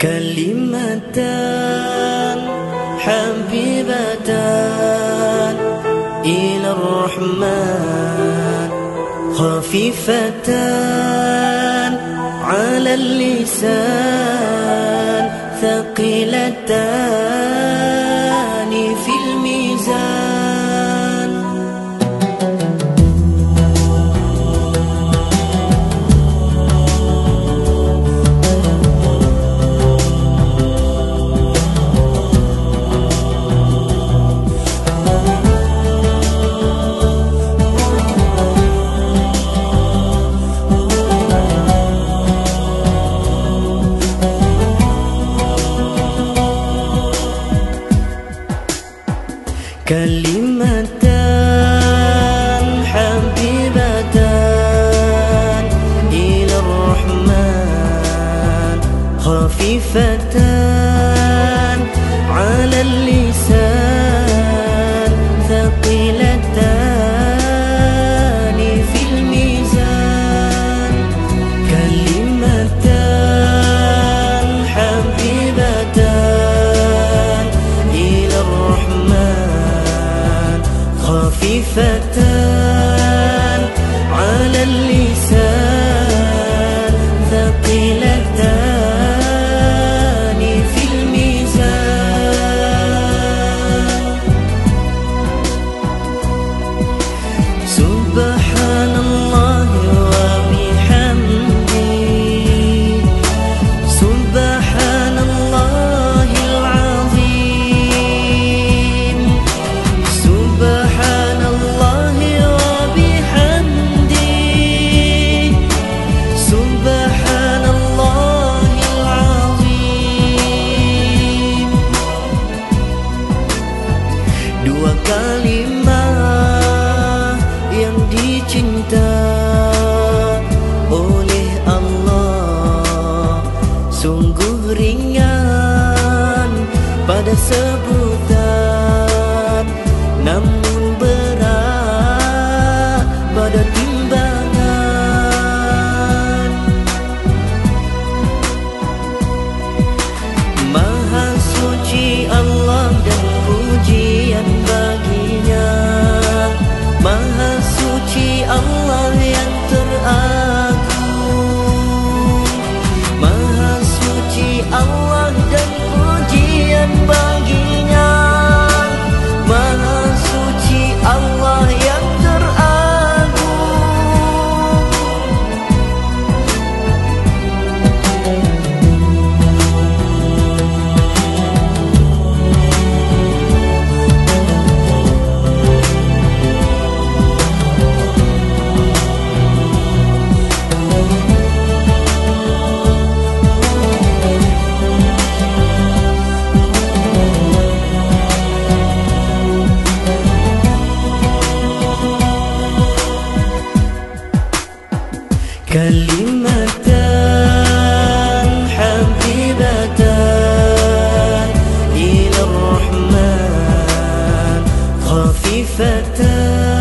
كلمتان حبيبتان إلى الرحمن. خفيفتان على اللسان ثقيلتان. خفيفتان على اللسان ثقيلتان في الميزان. كلمتان حبيبتان إلى الرحمن. خفيفتان على اللسان sungguh ringan pada sebuah فتاه